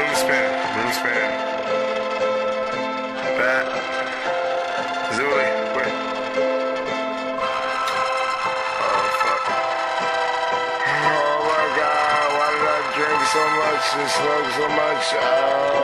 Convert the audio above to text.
I'm spin. Bat. Zooey. Wait. Oh, fuck. Oh, my God. Why did I drink so much and smoke so much? Oh.